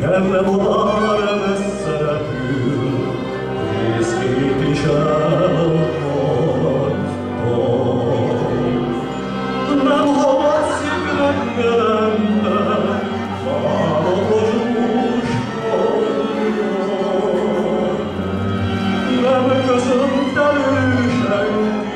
Cherpa parte acciinta nik ciscplet. Le non illimini... bla bla bla bla. Abhacazyn, locates ribani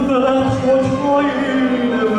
Belki o çayını